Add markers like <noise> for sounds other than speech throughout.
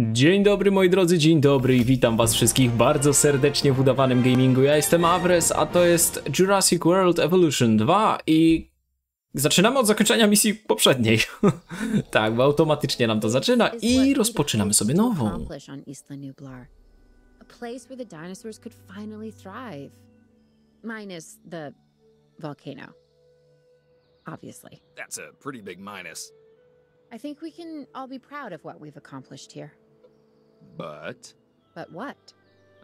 Dzień dobry moi drodzy, dzień dobry i witam was wszystkich bardzo serdecznie w udawanym gamingu. Ja jestem Avres, a to jest Jurassic World Evolution 2 i zaczynamy od zakończenia misji poprzedniej. <laughs> tak, bo automatycznie nam to zaczyna i rozpoczynamy sobie nową. place where the dinosaurs could finally thrive. Minus the volcano. Obviously. That's a pretty big minus. I think we can all be proud of what we've accomplished here. But But what?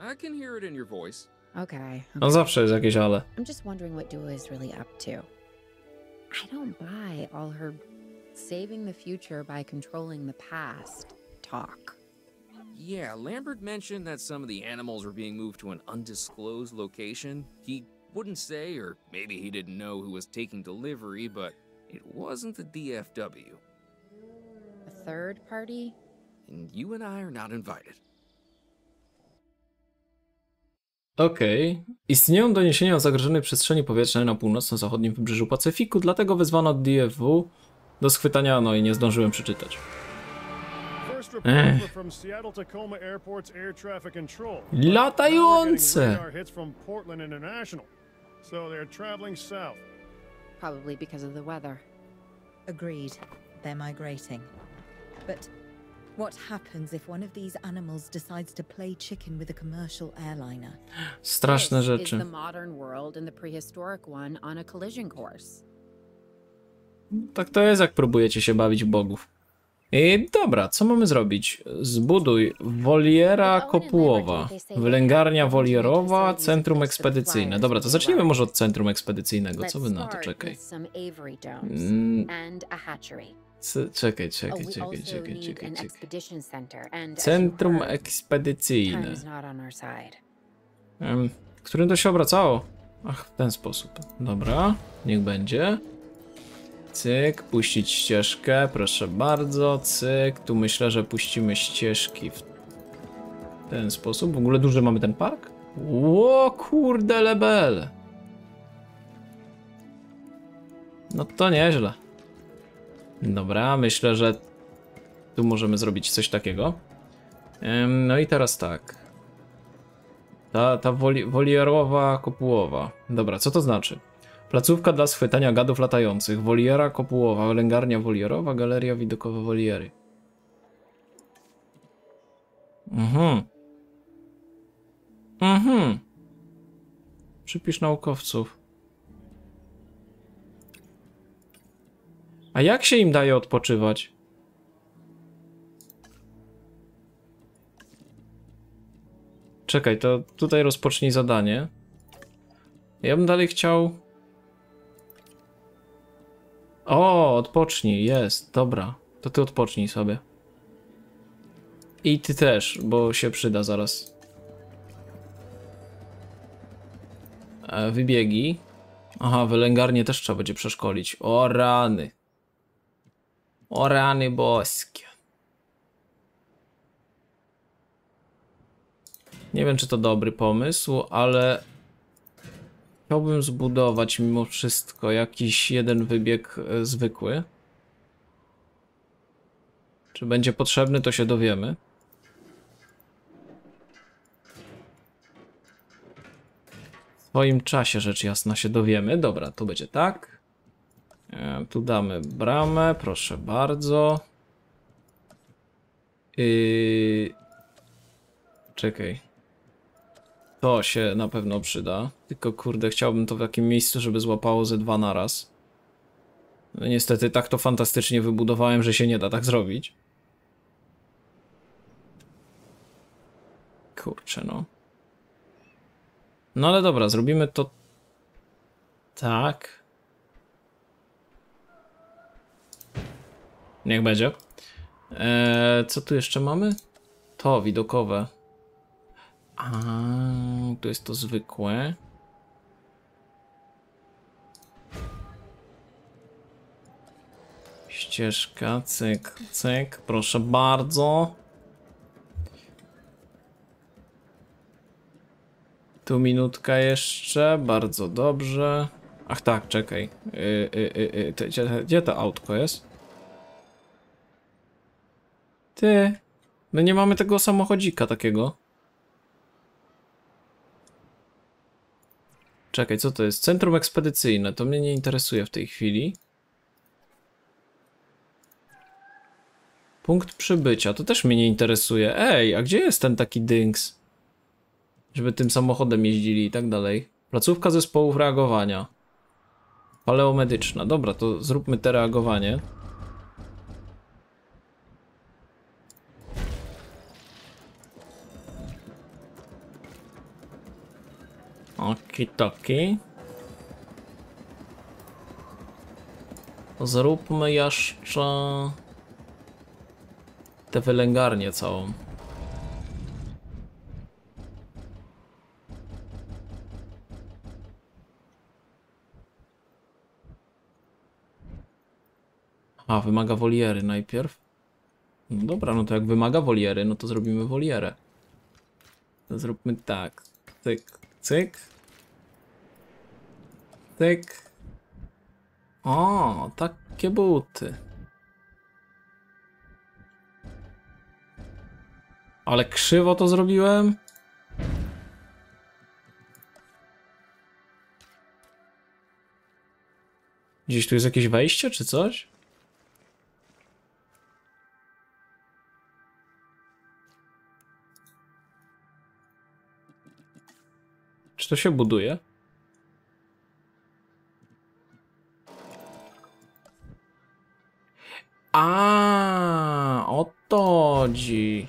I can hear it in your voice. Okay. No zawsze jest jakieś ale. I'm just wondering what Dua is really up to. I don't buy all her saving the future by controlling the past talk. Yeah, Lambert mentioned that some of the animals were being moved to an undisclosed location. He wouldn't say, or maybe he didn't know who was taking delivery, but it wasn't the DFW. A third party? And you and I are not invited. Okej. Istnieją doniesienia o zagrożonej przestrzeni powietrznej na północno-zachodnim wybrzeżu Pacyfiku, dlatego wezwano DFW do schwytania, no i nie zdążyłem przeczytać. Eh. we're Latające! So they're traveling south. Probably because of the weather. Agreed. They're migrating. But what happens if one of these animals decides to play chicken with a commercial airliner? <gasps> Straszne This Is rzeczy. the modern world and the prehistoric one on a collision course. Tak to jest, jak próbujecie się bawić bogów. I dobra, co mamy zrobić? Zbuduj woliera kopułowa, wylęgarnia wolierowa, centrum ekspedycyjne. Dobra, to zacznijmy może od centrum ekspedycyjnego. Co wy na to? Czekaj. Mm, czekaj, czekaj, czekaj, czekaj, czekaj, czekaj. Centrum ekspedycyjne. Em, Którym to się obracało? Ach, w ten sposób. Dobra, niech będzie. Cyk, puścić ścieżkę, proszę bardzo. Cyk, tu myślę, że puścimy ścieżki w ten sposób. W ogóle duży mamy ten park? Ło, kurde lebel. No to nieźle. Dobra, myślę, że tu możemy zrobić coś takiego. No i teraz tak. Ta, ta woli, wolierowa kopułowa. Dobra, co to znaczy? Placówka dla schwytania gadów latających, woliera kopułowa, lęgarnia wolierowa, galeria widokowa woliery. Mhm. Mhm. Przypisz naukowców. A jak się im daje odpoczywać? Czekaj, to tutaj rozpocznij zadanie. Ja bym dalej chciał. O, odpocznij, jest, dobra. To ty odpocznij sobie. I ty też, bo się przyda zaraz. E, wybiegi. Aha, wylęgarnię też trzeba będzie przeszkolić. O rany. O rany boskie. Nie wiem, czy to dobry pomysł, ale chciałbym zbudować mimo wszystko jakiś jeden wybieg e, zwykły. Czy będzie potrzebny, to się dowiemy. W swoim czasie, rzecz jasna, się dowiemy. Dobra, tu będzie tak. E, tu damy bramę, proszę bardzo. Yy... Czekaj. To się na pewno przyda. Tylko kurde, chciałbym to w takim miejscu, żeby złapało ze dwa naraz. No niestety tak to fantastycznie wybudowałem, że się nie da tak zrobić. Kurczę, no. No ale dobra, zrobimy to tak. Niech będzie. Eee, co tu jeszcze mamy? To widokowe. A, to jest to zwykłe. Ścieżka, cyk, cyk, proszę bardzo. Tu minutka jeszcze, bardzo dobrze. Ach tak, czekaj. Yy, yy, to, gdzie, gdzie to autko jest? Ty. My nie mamy tego samochodzika takiego. Czekaj, co to jest? Centrum ekspedycyjne. To mnie nie interesuje w tej chwili. Punkt przybycia. To też mnie nie interesuje. Ej, a gdzie jest ten taki dynks? Żeby tym samochodem jeździli i tak dalej. Placówka zespołów reagowania. Paleomedyczna. Dobra, to zróbmy te reagowanie. Okitoki. Zróbmy jeszcze tę wylęgarnię całą. A, wymaga woliery najpierw. No dobra, no to jak wymaga woliery, no to zrobimy wolierę. Zróbmy tak. Cyk, cyk. Cyk. O, takie buty. Ale krzywo to zrobiłem? Gdzieś tu jest jakieś wejście, czy coś? Czy to się buduje? A, o to chodzi.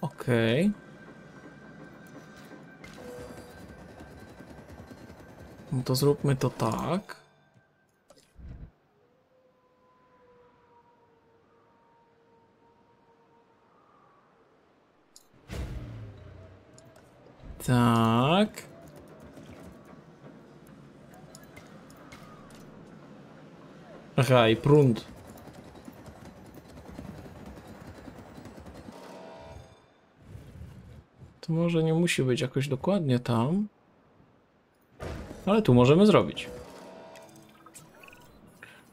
Okej. No to zróbmy to. Tak. I prąd. To może nie musi być jakoś dokładnie tam. Ale tu możemy zrobić.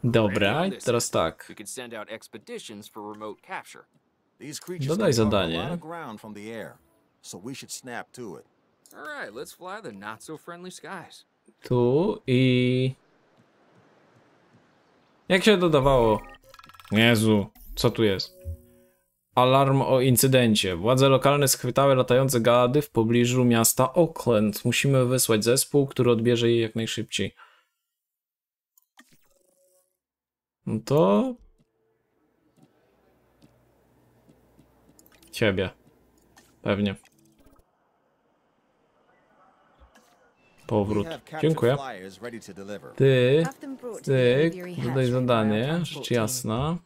Dobra, i teraz tak. Dodaj zadanie. Tu i... Jak się dodawało? Jezu, co tu jest? Alarm o incydencie. Władze lokalne schwytały latające gady w pobliżu miasta Oakland. Musimy wysłać zespół, który odbierze je jak najszybciej. No to... Ciebie. Pewnie. Powrót. Dziękuję. Ty, aviary dodaj zadanie, rzecz jasna.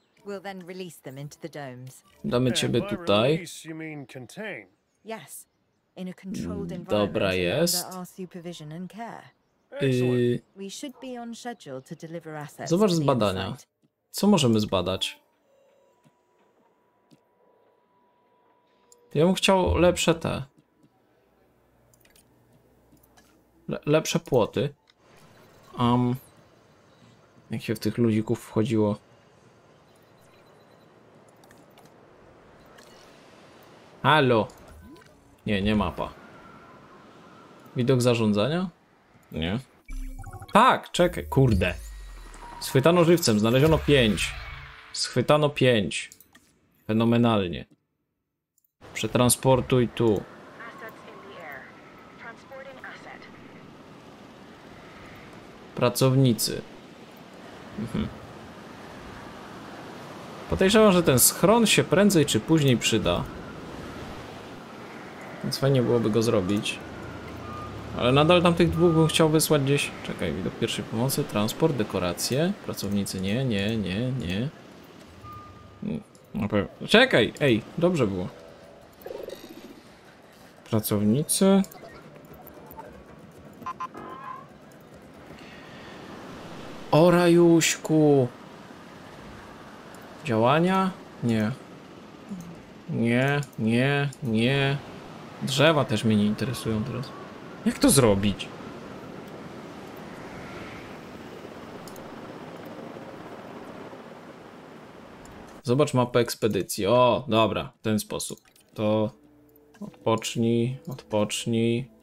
Damy ciebie tutaj. environment Dobra jest. assets. Zobacz to z the badania. inside. co możemy zbadać? Ja bym chciał lepsze te. Le lepsze płoty. Um, jak się w tych ludzików wchodziło? Halo. Nie, nie mapa. Widok zarządzania? Nie. Tak, czekaj, kurde. Schwytano żywcem, znaleziono 5. Schwytano 5. Fenomenalnie. Przetransportuj tu. Pracownicy. Mhm. Podejrzewam, że ten schron się prędzej czy później przyda. Więc fajnie byłoby go zrobić. Ale nadal tam tych dwóch bym chciał wysłać gdzieś. Czekaj, widok pierwszej pomocy, transport, dekoracje. Pracownicy nie, nie, nie, nie. Mm, Czekaj, ej, dobrze było. Pracownicy. O, Rajuśku. Działania? Nie. Nie, nie, nie. Drzewa też mnie nie interesują teraz. Jak to zrobić? Zobacz mapę ekspedycji. O, dobra, w ten sposób. To odpocznij, odpocznij.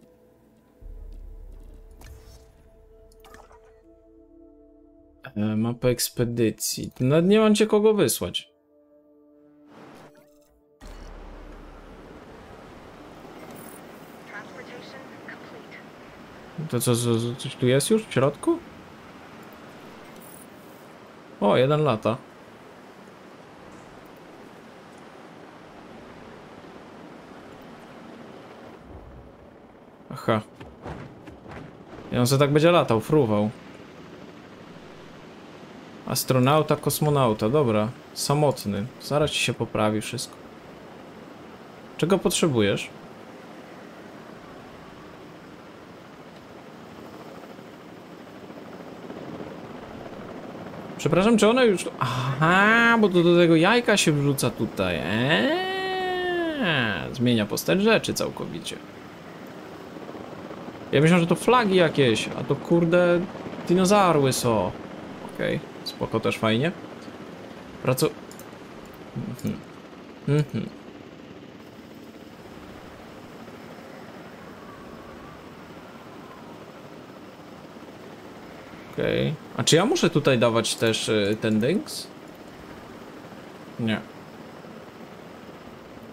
E, mapę ekspedycji. Nawet nie mam cię kogo wysłać. To co, co, co, coś tu jest już w środku? O, jeden lata. Aha. I on se tak będzie latał, fruwał. Astronauta, kosmonauta, dobra. Samotny. Zaraz ci się poprawi wszystko. Czego potrzebujesz? Przepraszam, czy ona już... Aha, bo to do tego jajka się wrzuca tutaj. Eee, zmienia postać rzeczy całkowicie. Ja myślałem, że to flagi jakieś, a to kurde dinozaury są. Okej, okay, spoko też fajnie. Praco... Mhm. Mhm. Okej. Okay. A czy ja muszę tutaj dawać też y, ten dings? Nie.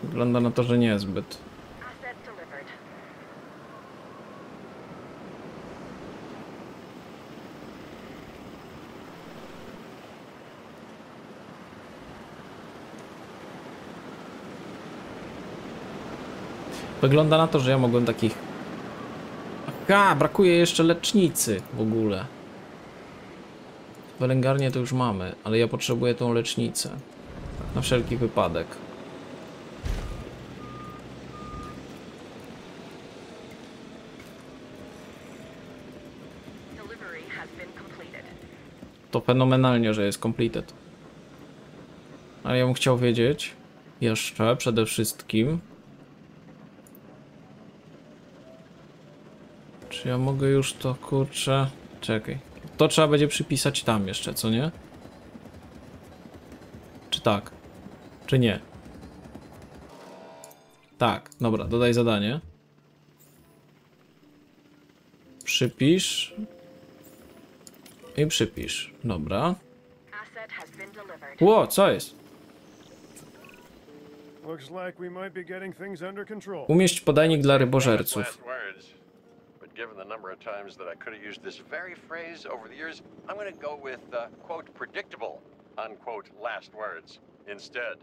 Wygląda na to, że nie zbyt. Wygląda na to, że ja mogłem takich... A, brakuje jeszcze lecznicy w ogóle. Wylęgarnię to już mamy, ale ja potrzebuję tą lecznicę. Na wszelki wypadek. To fenomenalnie, że jest completed. Ale ja bym chciał wiedzieć jeszcze przede wszystkim. Czy ja mogę już to kurczę. Czekaj. To trzeba będzie przypisać tam jeszcze, co nie? Czy tak? Czy nie? Tak, dobra, dodaj zadanie. Przypisz. I przypisz. Dobra. Ło, co jest? Umieść podajnik dla rybożerców. Last words. But given the number of times that I could have used this very phrase over the years, I'm going to go with, uh, quote, predictable, unquote, last words instead.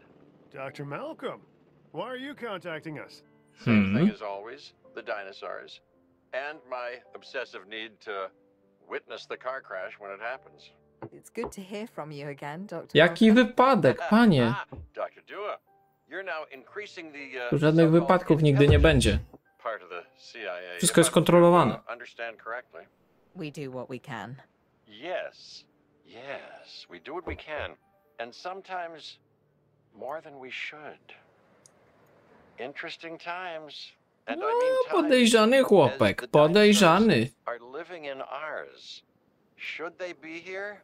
Dr. Malcolm, why are you contacting us? Same thing as always the dinosaurs. And my obsessive need to witness the car crash when it happens. It's good to hear from you again, Dr. Jaki Malcolm. wypadek, panie? Ah, Dr. Dua, you're now increasing the. Uh, żadnych wypadków nigdy nie będzie. Part of the CIA. Wszystko jest if I'm kontrolowane. Understand correctly. We do what we can. Yes, yes, we do what we can, and sometimes more than we should. Interesting times. And I No, mean times podejrzany chłopek, the podejrzany. Are living in ours. Should they be here?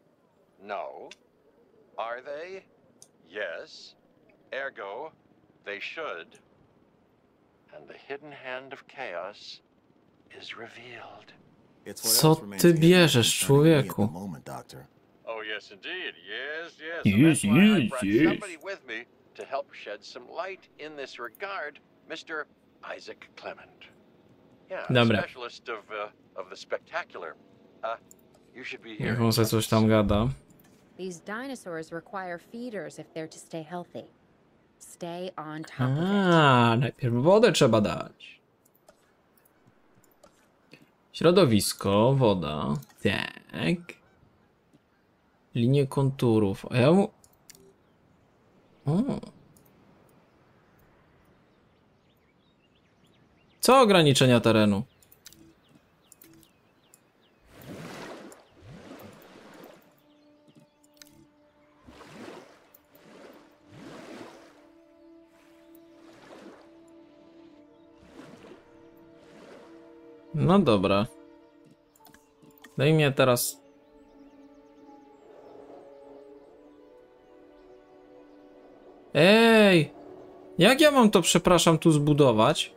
No. Are they? Yes. Ergo, they should. Co else remains ty hidden bierzesz, concerning me at the człowieku? moment, Doctor. Oh, yes, indeed. Yes, yes. Yes, and that's why I yes, brought yes. somebody with me to help shed some light in this regard, Mr. Isaac Clement. Yeah, a Dobra. specialist of, uh, of the spectacular. Uh, you should be here. Jak on se coś tam gada. These dinosaurs require feeders if they're to stay healthy. Stay on top of it. Najpierw wodę trzeba dać. Środowisko, woda. Tak. Linie konturów. A ja mu... O. Co ograniczenia terenu? No dobra. Daj mnie teraz. Ej! Jak ja mam to, przepraszam, tu zbudować?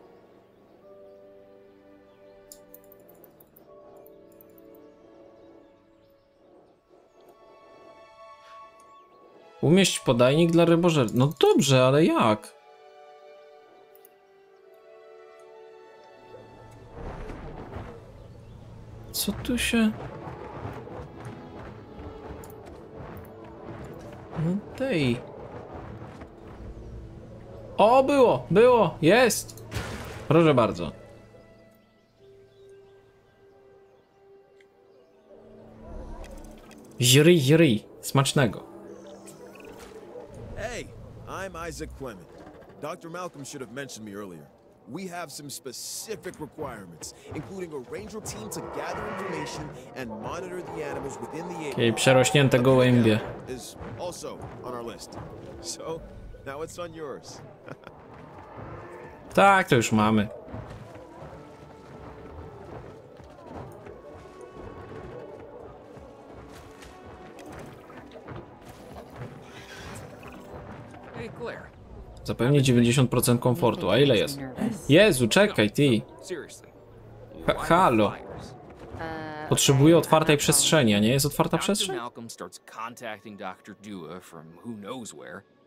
Umieść podajnik dla rybożer. No dobrze, ale jak? Co tu się... No tej. O, było, było, jest. Proszę bardzo. Źry, źry. Smacznego. Hey, I'm Isaac Clement. Dr. Malcolm should have mentioned me earlier. We have some specific requirements, including a ranger team to gather information and monitor the animals within the area. Okej, przerośnięte gołębie. Is also on our list. So, now it's on yours. <laughs> Tak, to już mamy. Zapewni 90% komfortu. A ile jest? Jezu, czekaj, ty. Seriously. Ha halo. Potrzebuję otwartej przestrzeni, a nie jest otwarta przestrzeń?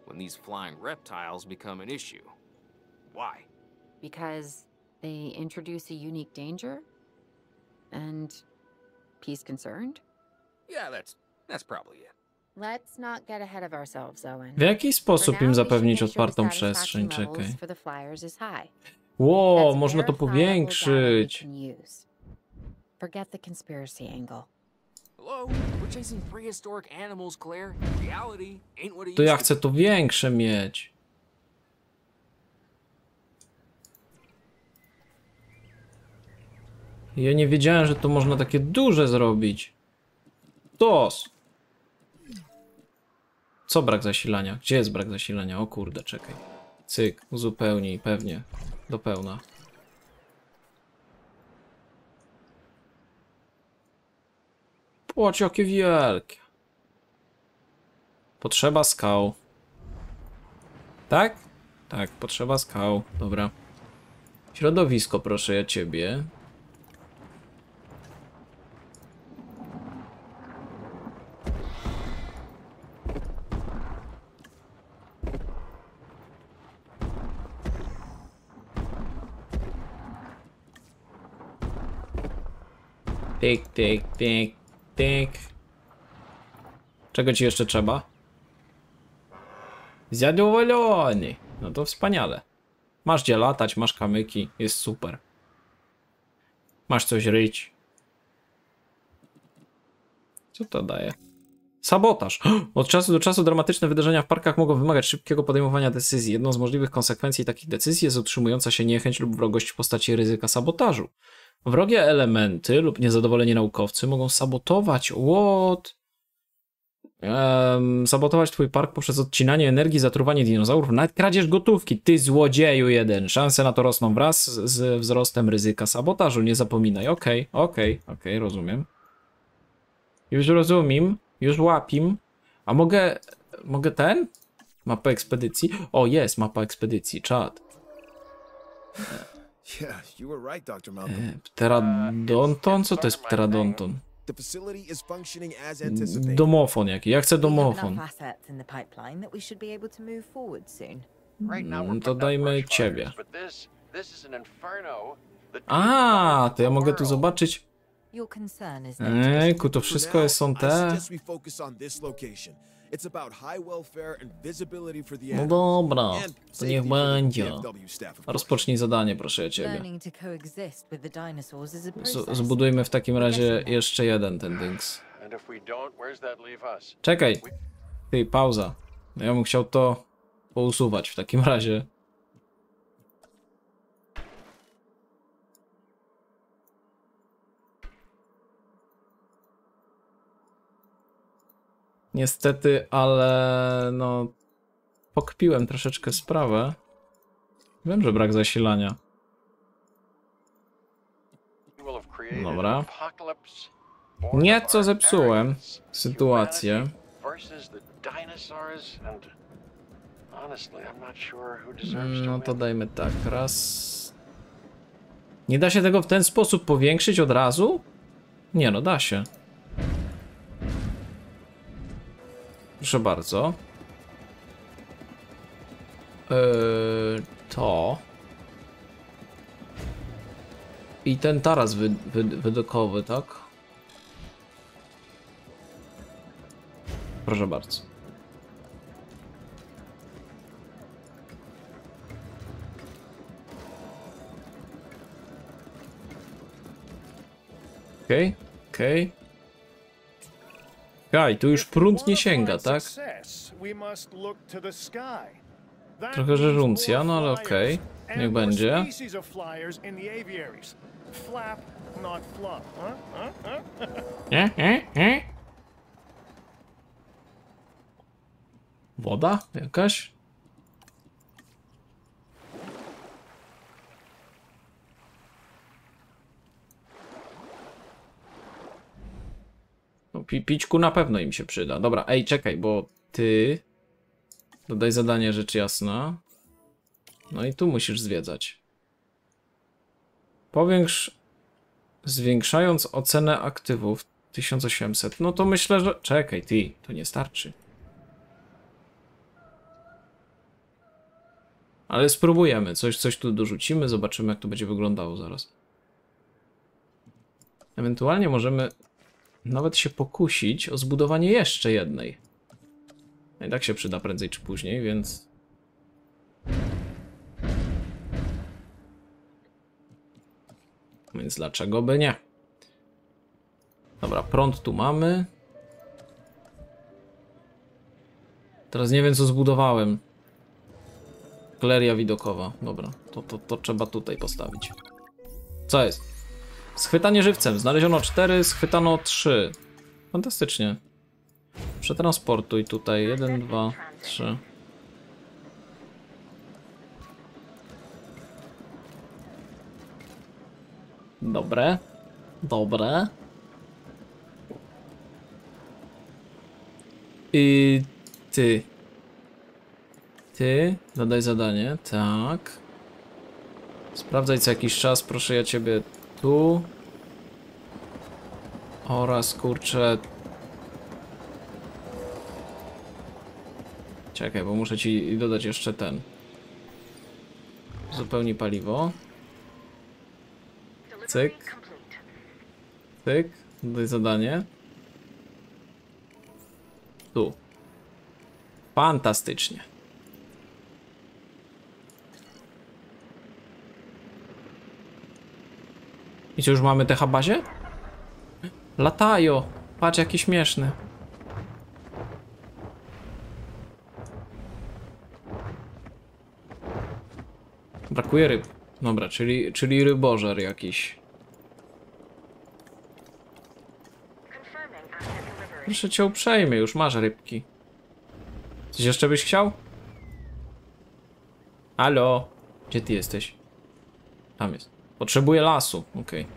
When these flying reptiles become an issue. Why? because they introduce a unique danger? And he's concerned? Yeah, that's that's probably it. Let's not get ahead of ourselves, Owen. W jaki sposób im zapewnić otwartą przestrzeń? Czekaj. For the flyers is high. Ło, można to powiększyć. can use. Forget the conspiracy angle. Hello? We're chasing prehistoric animals, Claire. Reality ain't what it To ja chcę to większe mieć. Ja nie wiedziałem, że to można takie duże zrobić. Tos. Co brak zasilania? Gdzie jest brak zasilania? O kurde, czekaj. Cyk, uzupełnij, pewnie. Do pełna. Płoć, jakie wielkie. Potrzeba skał. Tak? Tak, potrzeba skał. Dobra. Środowisko, proszę ja ciebie. Tyk, tyk, tyk, tyk. Czego ci jeszcze trzeba? Zadowolony. No to wspaniale. Masz gdzie latać, masz kamyki, jest super. Masz coś ryć. Co to daje? Sabotaż. <gasps> Od czasu do czasu dramatyczne wydarzenia w parkach mogą wymagać szybkiego podejmowania decyzji. Jedną z możliwych konsekwencji takich decyzji jest utrzymująca się niechęć lub wrogość w postaci ryzyka sabotażu. Wrogie elementy lub niezadowoleni naukowcy mogą sabotować. What? Em, sabotować twój park poprzez odcinanie energii, zatruwanie dinozaurów, nawet kradzież gotówki. Ty złodzieju jeden. Szanse na to rosną wraz z, wzrostem ryzyka sabotażu. Nie zapominaj. Okej, okej, okej, rozumiem. Już rozumiem. Już łapim. A mogę... Mogę ten? Mapa ekspedycji? O, jest mapa ekspedycji. Czad. Yeah, you were right, Dr. Malcolm. E, Pteradonton? Co to jest pteradonton? The facility is functioning as anticipated. Domofon jaki. Ja chcę domofon. enough assets in the pipeline that we should be able to move forward soon. Right now Mm, we're to dajmy ciebie. fires, but this, this is an inferno. The A, to ja mogę tu zobaczyć. Your concern is Ejku, to wszystko są te. It's about high welfare and visibility for the No dobra, to niech będzie. Rozpocznij zadanie, proszę ja ciebie. Z zbudujmy w takim razie jeszcze jeden ten dings. Czekaj. Ty, pauza. Ja bym chciał to pousuwać w takim razie. Niestety, ale no pokpiłem troszeczkę sprawę. Wiem, że brak zasilania. Dobra. Nieco zepsułem sytuację. to No to dajmy tak, raz. Nie da się tego w ten sposób powiększyć od razu? Nie no, da się. Proszę bardzo. Yy, to. I ten taras wy, wy, wydokowy, tak? Proszę bardzo. Okej, okej. Kaj, tu już prąd nie sięga, tak? Trochę żeruncja, no ale okej. Niech będzie. Nie, nie, nie. Woda jakaś? Pi pićku na pewno im się przyda. Dobra, ej, czekaj, bo ty... Dodaj zadanie rzecz jasna. No i tu musisz zwiedzać. Powiększ... Zwiększając ocenę aktywów 1800. No to myślę, że... Czekaj, ty, to nie starczy. Ale spróbujemy. Coś, coś tu dorzucimy, zobaczymy jak to będzie wyglądało zaraz. Ewentualnie możemy nawet się pokusić o zbudowanie jeszcze jednej. I tak się przyda prędzej czy później, więc... Więc dlaczego by nie? Dobra, prąd tu mamy. Teraz nie wiem co zbudowałem. Galeria widokowa. Dobra, to, to, to trzeba tutaj postawić. Co jest? Schwytanie żywcem. Znaleziono 4, schwytano 3. Fantastycznie. Przetransportuj tutaj. 1, 2, 3. Dobre. Dobre. I ty. Ty, dodaj zadanie, tak. Sprawdzaj co jakiś czas, proszę ja ciebie tu. Oraz kurczę. Czekaj, bo muszę ci dodać jeszcze ten. Zupełnie paliwo. Cyk. Cyk. Dodaj zadanie. Tu. Fantastycznie. I co, już mamy te bazie? Latają. Patrz, jaki śmieszny. Brakuje ryb. Dobra, czyli, czyli rybożer jakiś. Proszę cię uprzejmie, już masz rybki. Coś jeszcze byś chciał? Halo? Gdzie ty jesteś? Tam jest. Potrzebuję lasu, okej. Okay.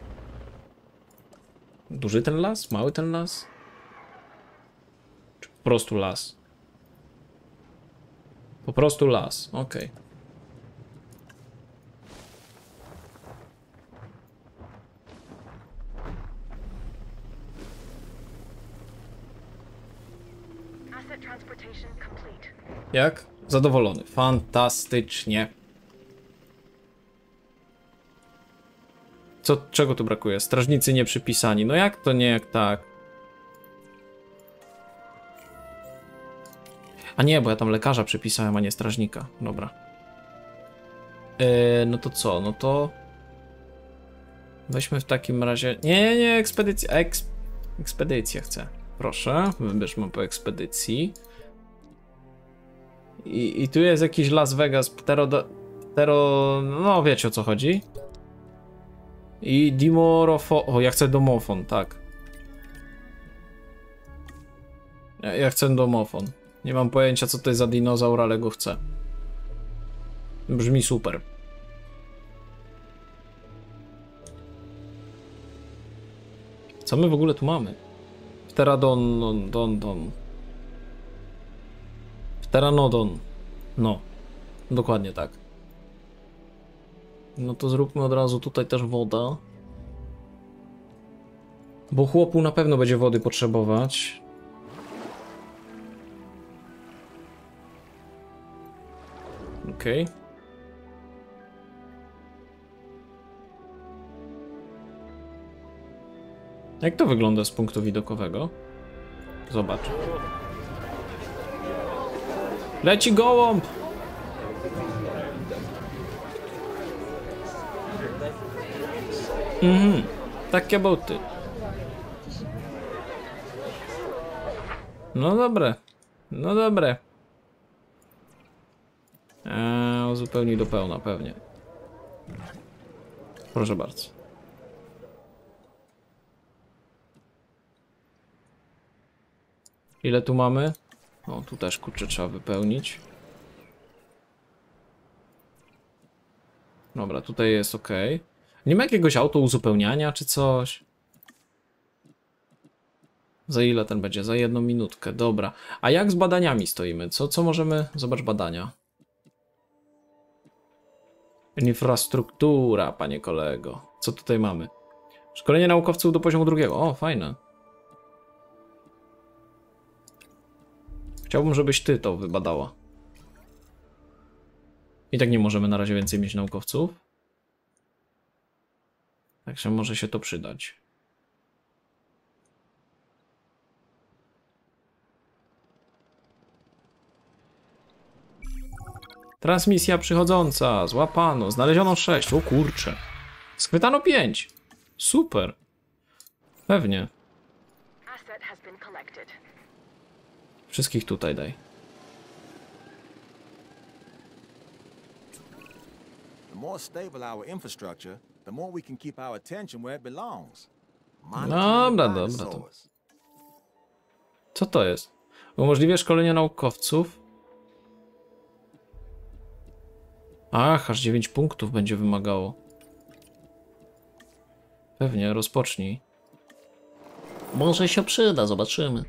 Duży ten las? Mały ten las? Czy po prostu las? Po prostu las, okej. Okay. Jak? Zadowolony. Fantastycznie. Co, czego tu brakuje? Strażnicy nie przypisani. No jak to nie, jak tak? A nie, bo ja tam lekarza przypisałem, a nie strażnika. Dobra. Yy, no to co? No to... Weźmy w takim razie... Nie, nie, nie, ekspedycja. Eks... Ekspedycja chcę. Proszę, wybierzmy po ekspedycji. I, I tu jest jakiś Las Vegas, ptero... ptero... No wiecie o co chodzi. I dimorofo... O, ja chcę domofon, tak. Ja, ja chcę domofon. Nie mam pojęcia co to jest za dinozaur, ale go chcę. Brzmi super. Co my w ogóle tu mamy? Pteradon, don, don, don. Pteranodon. No, dokładnie tak. No to zróbmy od razu tutaj też wodę. Bo chłopu na pewno będzie wody potrzebować. Okej. Okay. Jak to wygląda z punktu widokowego? Zobacz. Leci gołąb! Mhm, takie buty. No dobre, no dobre. Eee, uzupełnij do pełna pewnie. Proszę bardzo. Ile tu mamy? O, tu też kurczę trzeba wypełnić. Dobra, tutaj jest ok. Nie ma jakiegoś auto uzupełniania czy coś? Za ile ten będzie? Za jedną minutkę, dobra. A jak z badaniami stoimy? Co, co możemy... Zobacz badania. Infrastruktura, panie kolego. Co tutaj mamy? Szkolenie naukowców do poziomu drugiego. O, fajne. Chciałbym, żebyś ty to wybadała. I tak nie możemy na razie więcej mieć naukowców. Także może się to przydać. Transmisja przychodząca. Złapano. Znaleziono 6. O kurcze. Schwytano 5. Super. Pewnie. Wszystkich tutaj daj. The more stable our infrastructure, the more we can keep our attention where it belongs. Dobra, dobra. To. Co to jest? Umożliwia szkolenie naukowców. Ach, aż 9 punktów będzie wymagało. Pewnie, rozpocznij. Może się przyda, zobaczymy.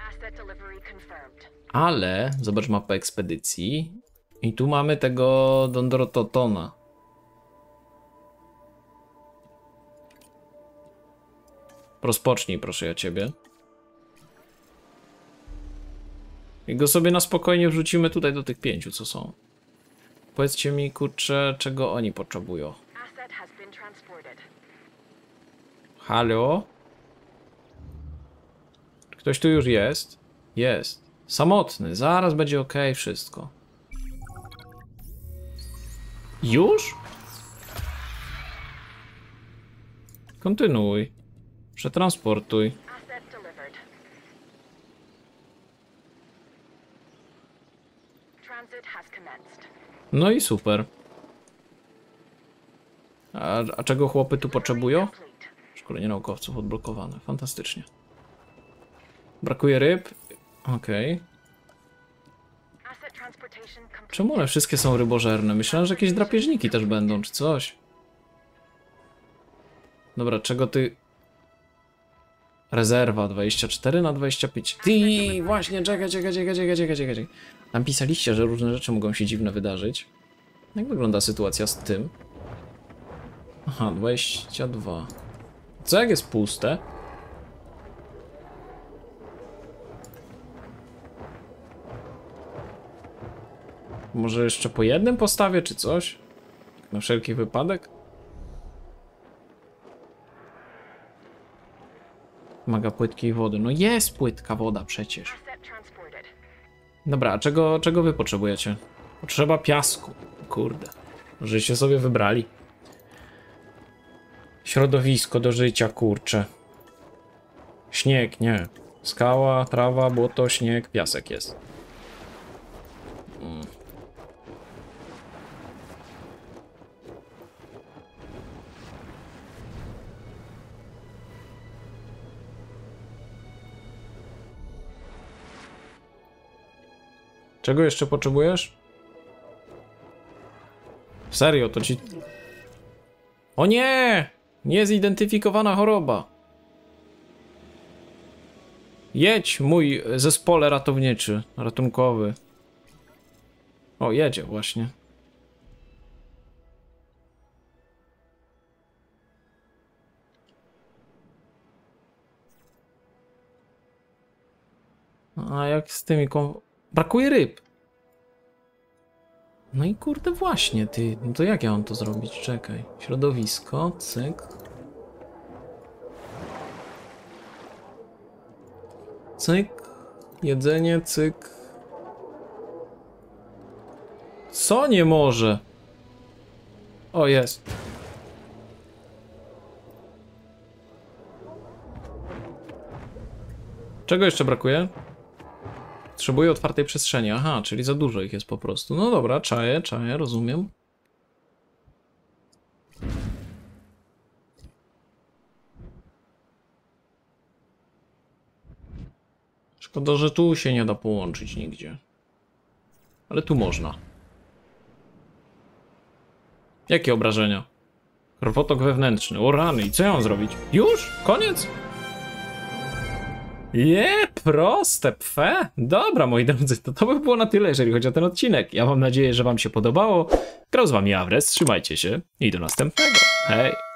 Ale, zobacz mapę ekspedycji. I tu mamy tego Dondrototona. Rozpocznij, proszę ja ciebie. I go sobie na spokojnie wrzucimy tutaj do tych pięciu, co są. Powiedzcie mi, kurczę, czego oni potrzebują. Halo? Ktoś tu już jest? Jest. Samotny, zaraz będzie ok, wszystko. Już? Kontynuuj. Przetransportuj. No i super. A, a czego chłopy tu potrzebują? Szkolenie naukowców odblokowane. Fantastycznie. Brakuje ryb. Okej. Okay. Czemu one wszystkie są rybożerne? Myślałem, że jakieś drapieżniki też będą, czy coś. Dobra, czego ty... Rezerwa 24 na 25. Ty, właśnie, czekaj, czekaj, czekaj, czekaj, czekaj, czekaj. Tam pisaliście, że różne rzeczy mogą się dziwne wydarzyć. Jak wygląda sytuacja z tym? Aha, 22. Co jak jest puste? Może jeszcze po jednym postawie, czy coś? Na wszelki wypadek? Maga płytkiej wody. No jest płytka woda przecież. Dobra, a czego, czego wy potrzebujecie? Potrzeba piasku. Kurde. Żeście sobie wybrali. Środowisko do życia, kurcze. Śnieg, nie. Skała, trawa, błoto, śnieg, piasek jest. Czego jeszcze potrzebujesz? Serio, to ci... O nie! Niezidentyfikowana choroba. Jedź, mój zespole ratowniczy, ratunkowy. O, jedzie właśnie. A jak z tymi. Brakuje ryb. No i kurde właśnie, ty. No to jak ja mam to zrobić? Czekaj. Środowisko, cyk. Cyk. Jedzenie, cyk. Co nie może? O, jest. Czego jeszcze brakuje? Potrzebuję otwartej przestrzeni. Aha, czyli za dużo ich jest po prostu. No dobra, czaję, czaję, rozumiem. Szkoda, że tu się nie da połączyć nigdzie. Ale tu można. Jakie obrażenia? Krwotok wewnętrzny. O rany, i co ja mam zrobić? Już? Koniec? Je, proste, pfe. Dobra, moi drodzy, to to by było na tyle, jeżeli chodzi o ten odcinek. Ja mam nadzieję, że wam się podobało. Grał z wami Awres, trzymajcie się i do następnego. Hej!